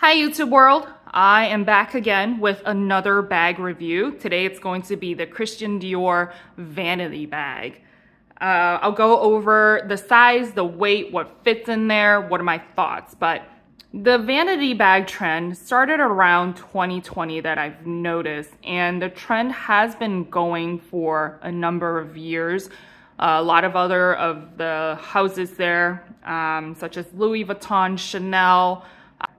Hi YouTube world, I am back again with another bag review. Today it's going to be the Christian Dior Vanity Bag. Uh, I'll go over the size, the weight, what fits in there, what are my thoughts. But the vanity bag trend started around 2020 that I've noticed and the trend has been going for a number of years. Uh, a lot of other of the houses there, um, such as Louis Vuitton, Chanel,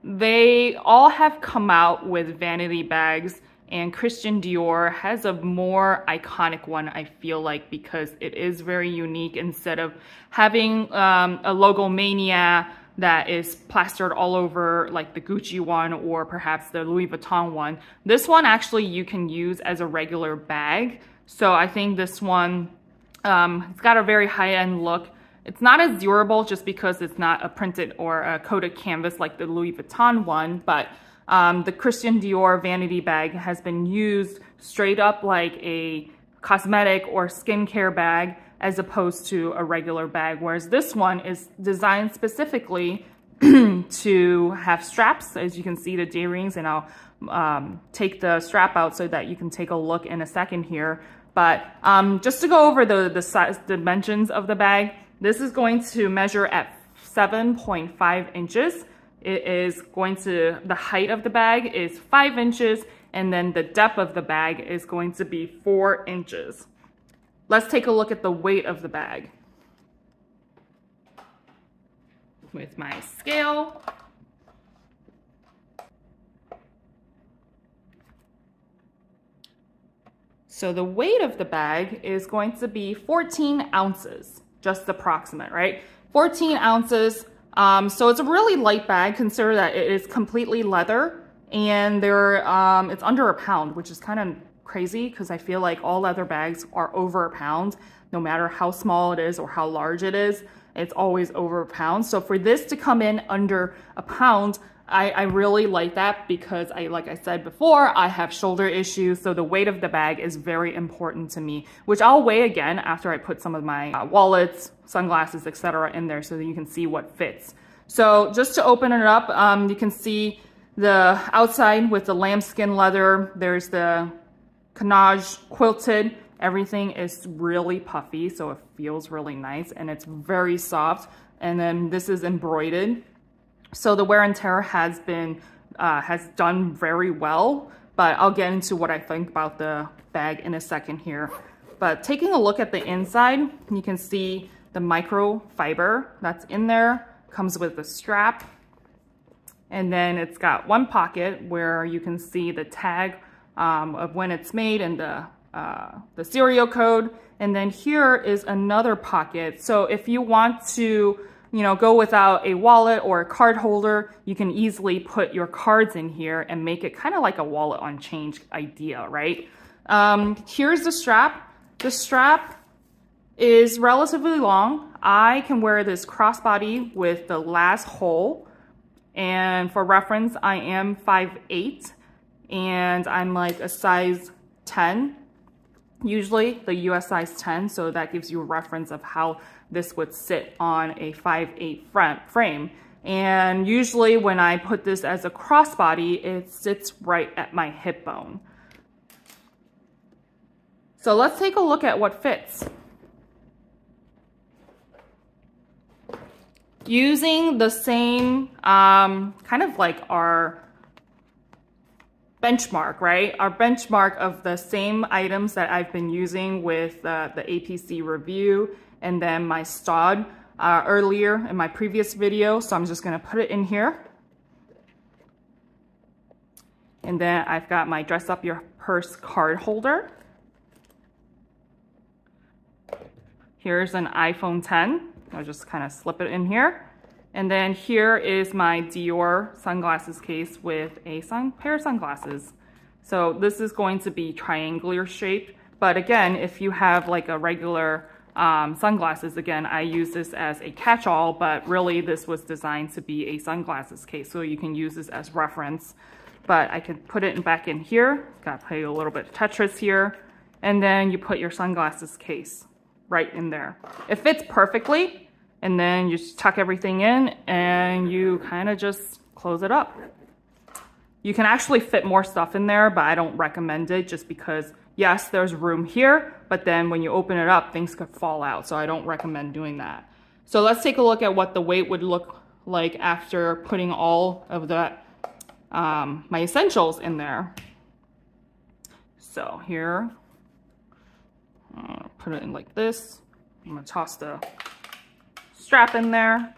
they all have come out with vanity bags and Christian Dior has a more iconic one, I feel like, because it is very unique instead of having um, a logomania that is plastered all over like the Gucci one or perhaps the Louis Vuitton one. This one actually you can use as a regular bag. So I think this one, um, it's got a very high-end look. It's not as durable just because it's not a printed or a coated canvas like the Louis Vuitton one, but um, the Christian Dior vanity bag has been used straight up like a cosmetic or skincare bag as opposed to a regular bag, whereas this one is designed specifically to have straps, as you can see the J-rings, and I'll um, take the strap out so that you can take a look in a second here. But um, just to go over the, the size dimensions of the bag, this is going to measure at 7.5 inches. It is going to, the height of the bag is five inches and then the depth of the bag is going to be four inches. Let's take a look at the weight of the bag. With my scale. So the weight of the bag is going to be 14 ounces just approximate, right? 14 ounces. Um, so it's a really light bag. Consider that it is completely leather and there, um, it's under a pound, which is kind of crazy because I feel like all leather bags are over a pound, no matter how small it is or how large it is. It's always over a pound. So for this to come in under a pound, I, I really like that because I, like I said before, I have shoulder issues. So the weight of the bag is very important to me, which I'll weigh again after I put some of my uh, wallets, sunglasses, etc. in there so that you can see what fits. So just to open it up, um, you can see the outside with the lambskin leather. There's the cannage quilted. Everything is really puffy, so it feels really nice and it's very soft. And then this is embroidered. So the wear and tear has been, uh, has done very well, but I'll get into what I think about the bag in a second here. But taking a look at the inside, you can see the microfiber that's in there, comes with the strap, and then it's got one pocket where you can see the tag um, of when it's made and the, uh, the serial code. And then here is another pocket. So if you want to you know, go without a wallet or a card holder, you can easily put your cards in here and make it kind of like a wallet on change idea, right? Um, here's the strap. The strap is relatively long. I can wear this crossbody with the last hole. And for reference, I am 5'8", and I'm like a size 10 usually the US size 10, so that gives you a reference of how this would sit on a 5'8 frame. And usually when I put this as a crossbody, it sits right at my hip bone. So let's take a look at what fits. Using the same, um, kind of like our benchmark, right? Our benchmark of the same items that I've been using with uh, the APC review and then my STAUD uh, earlier in my previous video. So I'm just gonna put it in here. And then I've got my dress up your purse card holder. Here's an iPhone 10. I'll just kind of slip it in here. And then here is my Dior sunglasses case with a sun pair of sunglasses. So this is going to be triangular shaped. But again, if you have like a regular um, sunglasses, again, I use this as a catch-all, but really this was designed to be a sunglasses case. So you can use this as reference. But I can put it back in here. Got to play a little bit of Tetris here. And then you put your sunglasses case right in there. It fits perfectly and then you tuck everything in and you kind of just close it up. You can actually fit more stuff in there, but I don't recommend it just because yes, there's room here, but then when you open it up, things could fall out. So I don't recommend doing that. So let's take a look at what the weight would look like after putting all of the, um, my essentials in there. So here, put it in like this. I'm gonna toss the strap in there.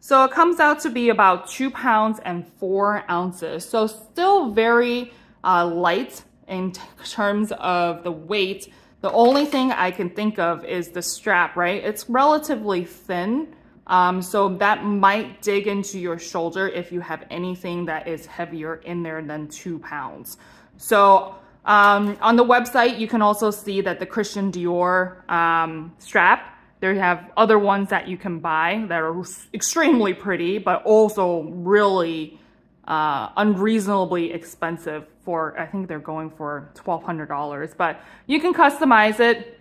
So it comes out to be about two pounds and four ounces. So still very uh, light in terms of the weight. The only thing I can think of is the strap, right? It's relatively thin. Um, so that might dig into your shoulder if you have anything that is heavier in there than two pounds. So um, on the website, you can also see that the Christian Dior um, strap they have other ones that you can buy that are extremely pretty, but also really uh, unreasonably expensive for, I think they're going for $1,200. But you can customize it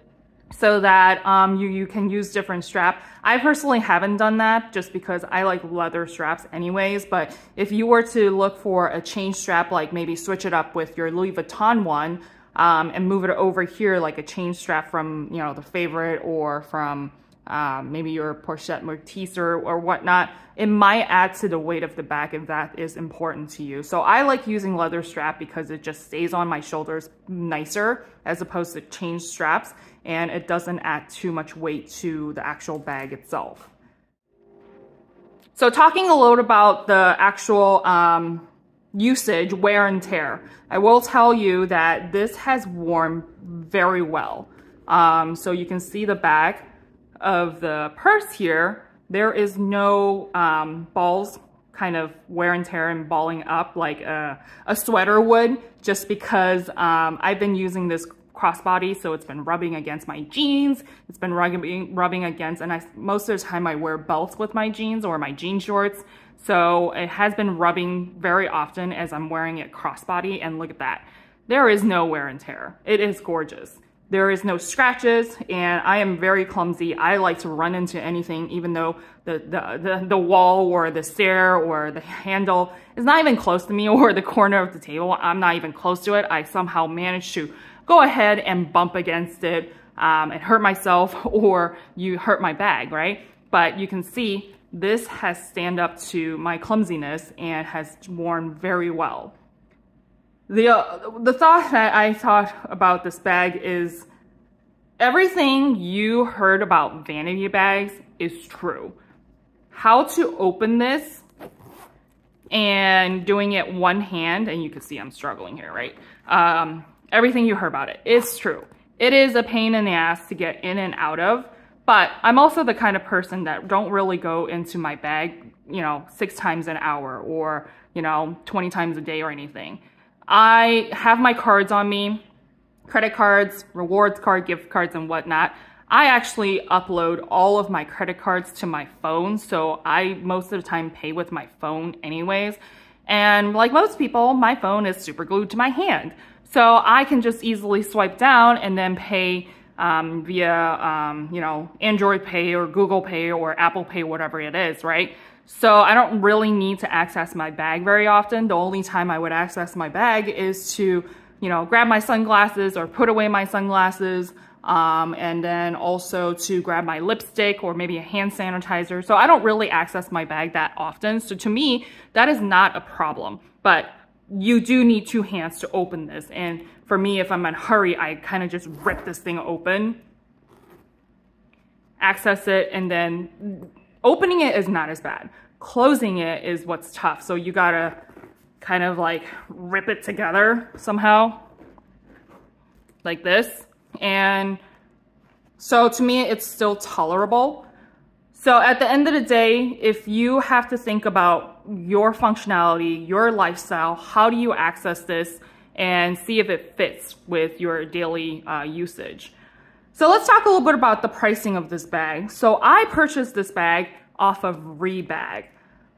so that um, you, you can use different strap. I personally haven't done that just because I like leather straps anyways, but if you were to look for a chain strap, like maybe switch it up with your Louis Vuitton one, um, and move it over here like a chain strap from, you know, the favorite or from um, maybe your Pochette Métis or, or whatnot, it might add to the weight of the bag if that is important to you. So I like using leather strap because it just stays on my shoulders nicer as opposed to chain straps and it doesn't add too much weight to the actual bag itself. So talking a little about the actual um, usage, wear and tear. I will tell you that this has worn very well. Um, so you can see the back of the purse here, there is no um, balls kind of wear and tear and balling up like a, a sweater would just because um, I've been using this crossbody so it's been rubbing against my jeans it's been rubbing, rubbing against and I most of the time I wear belts with my jeans or my jean shorts so it has been rubbing very often as I'm wearing it crossbody and look at that. There is no wear and tear. It is gorgeous. There is no scratches and I am very clumsy. I like to run into anything even though the, the, the, the wall or the stair or the handle is not even close to me or the corner of the table. I'm not even close to it. I somehow managed to go ahead and bump against it um, and hurt myself or you hurt my bag, right? But you can see this has stand up to my clumsiness and has worn very well. The, uh, the thought that I thought about this bag is everything you heard about vanity bags is true. How to open this and doing it one hand, and you can see I'm struggling here, right? Um, everything you heard about it is true. It is a pain in the ass to get in and out of, but I'm also the kind of person that don't really go into my bag, you know, six times an hour or, you know, 20 times a day or anything. I have my cards on me, credit cards, rewards card, gift cards, and whatnot. I actually upload all of my credit cards to my phone, so I most of the time pay with my phone anyways. And like most people, my phone is super glued to my hand. So I can just easily swipe down and then pay um, via, um, you know, Android Pay or Google Pay or Apple Pay, whatever it is, right? So I don't really need to access my bag very often. The only time I would access my bag is to, you know, grab my sunglasses or put away my sunglasses, um, and then also to grab my lipstick or maybe a hand sanitizer. So I don't really access my bag that often. So to me, that is not a problem. But you do need two hands to open this. And for me, if I'm in a hurry, I kind of just rip this thing open, access it, and then opening it is not as bad. Closing it is what's tough. So you gotta kind of like rip it together somehow, like this. And so to me, it's still tolerable. So at the end of the day, if you have to think about your functionality, your lifestyle, how do you access this and see if it fits with your daily uh, usage. So let's talk a little bit about the pricing of this bag. So I purchased this bag off of Rebag.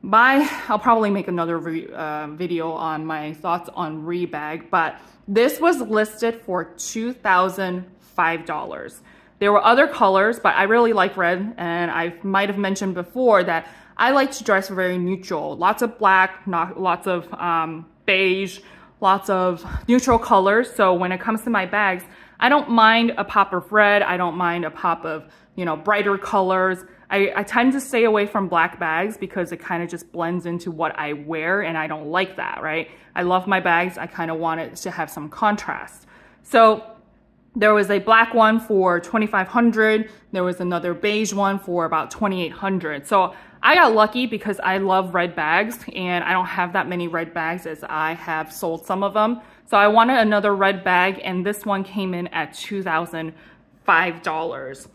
My, I'll probably make another uh, video on my thoughts on Rebag, but this was listed for $2,005. There were other colors, but I really like red, and I might have mentioned before that I like to dress very neutral. Lots of black, not lots of um, beige, lots of neutral colors. So when it comes to my bags, I don't mind a pop of red. I don't mind a pop of, you know, brighter colors. I, I tend to stay away from black bags because it kind of just blends into what I wear and I don't like that, right? I love my bags. I kind of want it to have some contrast. So there was a black one for 2500 There was another beige one for about 2800 So I got lucky because I love red bags and I don't have that many red bags as I have sold some of them. So I wanted another red bag and this one came in at $2,005.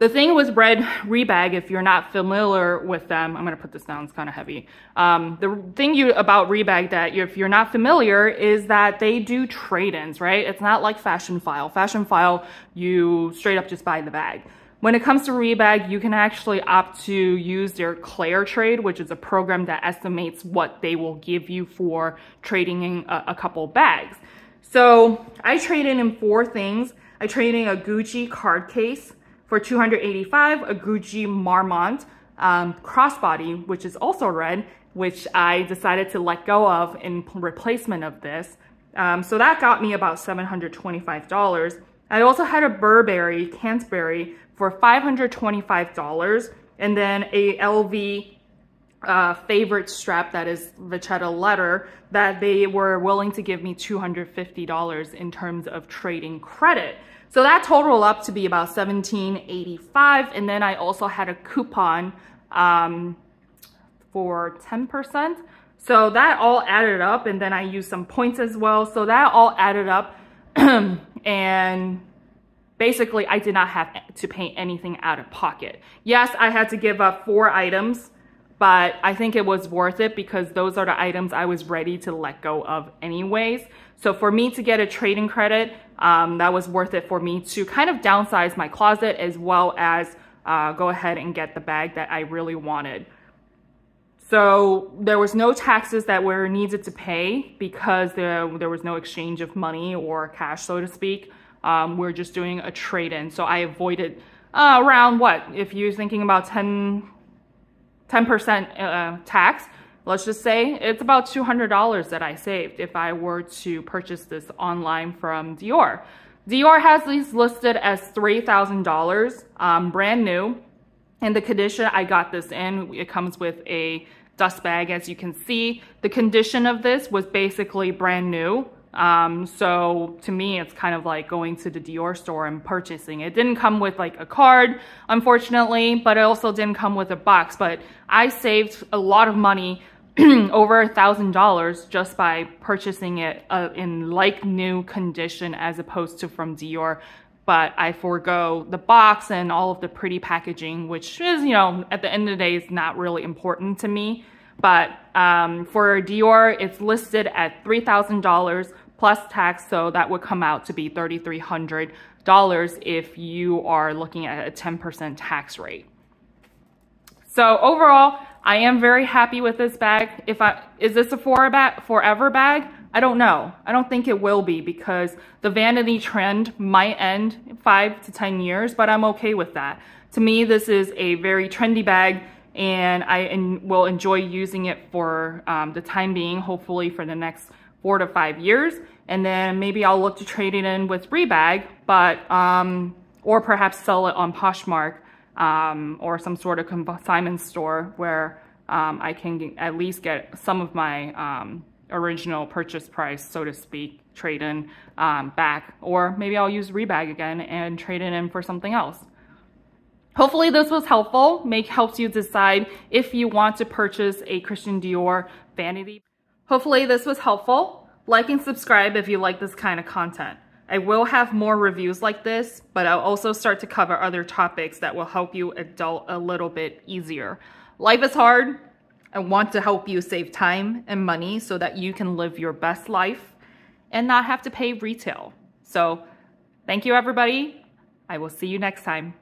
The thing with Red Rebag, if you're not familiar with them, I'm gonna put this down, it's kind of heavy. Um, the thing you about Rebag that if you're not familiar is that they do trade-ins, right? It's not like Fashionphile. Fashion File, you straight up just buy the bag. When it comes to Rebag, you can actually opt to use their Clair Trade, which is a program that estimates what they will give you for trading in a, a couple bags. So I traded in four things. I traded in a Gucci card case, for 285, a Gucci Marmont um, crossbody, which is also red, which I decided to let go of in replacement of this. Um, so that got me about $725. I also had a Burberry Canterbury for $525 and then a LV uh, favorite strap that is Vachetta leather that they were willing to give me $250 in terms of trading credit. So that total up to be about 1,785, and then I also had a coupon um, for 10%. So that all added up and then I used some points as well. So that all added up and basically I did not have to pay anything out of pocket. Yes, I had to give up four items, but I think it was worth it because those are the items I was ready to let go of anyways. So for me to get a trading credit, um, that was worth it for me to kind of downsize my closet as well as uh, go ahead and get the bag that I really wanted. So there was no taxes that were needed to pay because there, there was no exchange of money or cash, so to speak. Um, we're just doing a trade-in. So I avoided uh, around what? If you're thinking about 10, 10% uh, tax, let's just say it's about $200 that I saved if I were to purchase this online from Dior. Dior has these listed as $3,000, um, brand new. And the condition I got this in, it comes with a dust bag as you can see. The condition of this was basically brand new. Um, so to me, it's kind of like going to the Dior store and purchasing. It didn't come with like a card, unfortunately, but it also didn't come with a box. But I saved a lot of money over a thousand dollars just by purchasing it uh, in like new condition as opposed to from Dior but I forego the box and all of the pretty packaging, which is, you know, at the end of the day, is not really important to me. But um, for Dior, it's listed at $3,000 plus tax, so that would come out to be $3,300 if you are looking at a 10% tax rate. So overall, I am very happy with this bag. If I Is this a forever bag? I don't know. I don't think it will be because the vanity trend might end five to 10 years, but I'm okay with that. To me, this is a very trendy bag and I will enjoy using it for um, the time being, hopefully for the next four to five years. And then maybe I'll look to trade it in with Rebag, but, um, or perhaps sell it on Poshmark um, or some sort of consignment store where um, I can at least get some of my um, original purchase price, so to speak, trade in um, back. Or maybe I'll use Rebag again and trade it in for something else. Hopefully this was helpful, make helps you decide if you want to purchase a Christian Dior vanity. Hopefully this was helpful. Like and subscribe if you like this kind of content. I will have more reviews like this, but I'll also start to cover other topics that will help you adult a little bit easier. Life is hard. I want to help you save time and money so that you can live your best life and not have to pay retail. So thank you, everybody. I will see you next time.